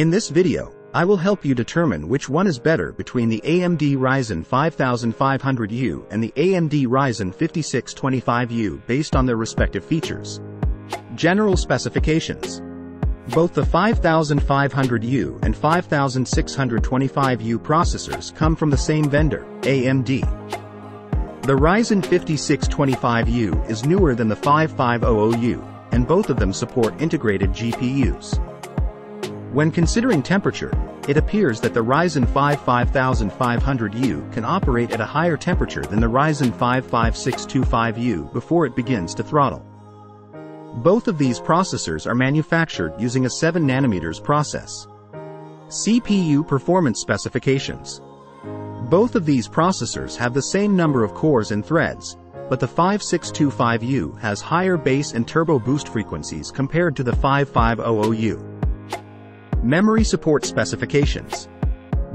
In this video, I will help you determine which one is better between the AMD Ryzen 5500U and the AMD Ryzen 5625U based on their respective features. General specifications. Both the 5500U and 5625U processors come from the same vendor, AMD. The Ryzen 5625U is newer than the 5500U, and both of them support integrated GPUs. When considering temperature, it appears that the Ryzen 5 5500U can operate at a higher temperature than the Ryzen 5 5625U before it begins to throttle. Both of these processors are manufactured using a 7nm process. CPU performance specifications. Both of these processors have the same number of cores and threads, but the 5625U has higher base and turbo boost frequencies compared to the 5500U. Memory support specifications.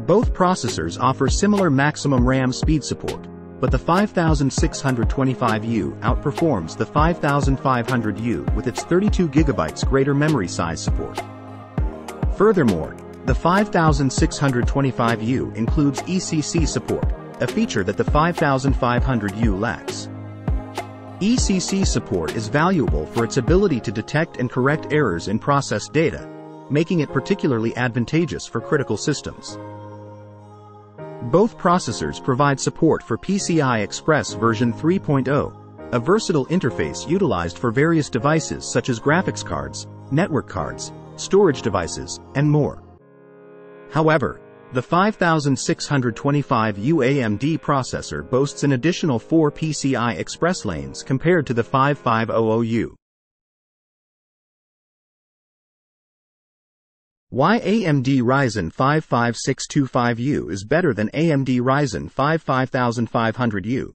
Both processors offer similar maximum RAM speed support, but the 5625U outperforms the 5500U with its 32GB greater memory size support. Furthermore, the 5625U includes ECC support, a feature that the 5500U lacks. ECC support is valuable for its ability to detect and correct errors in processed data, making it particularly advantageous for critical systems. Both processors provide support for PCI Express version 3.0, a versatile interface utilized for various devices such as graphics cards, network cards, storage devices, and more. However, the 5625U AMD processor boasts an additional 4 PCI Express lanes compared to the 5500U. Why AMD Ryzen 5 5625U is better than AMD Ryzen 5 5500U.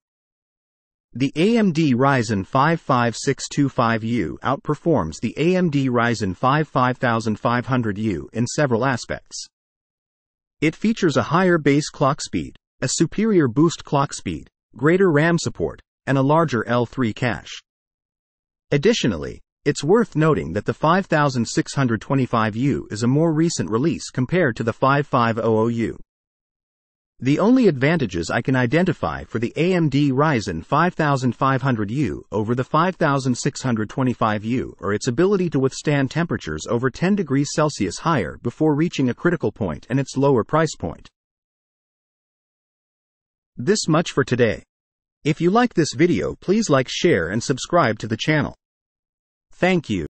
The AMD Ryzen 5 5625U outperforms the AMD Ryzen 5 5500U in several aspects. It features a higher base clock speed, a superior boost clock speed, greater RAM support, and a larger L3 cache. Additionally, it's worth noting that the 5625U is a more recent release compared to the 5500U. The only advantages I can identify for the AMD Ryzen 5500U over the 5625U are its ability to withstand temperatures over 10 degrees Celsius higher before reaching a critical point and its lower price point. This much for today. If you like this video please like share and subscribe to the channel. Thank you.